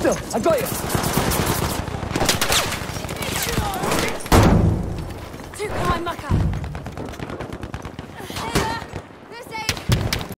still. I got you. Too high, Mucker.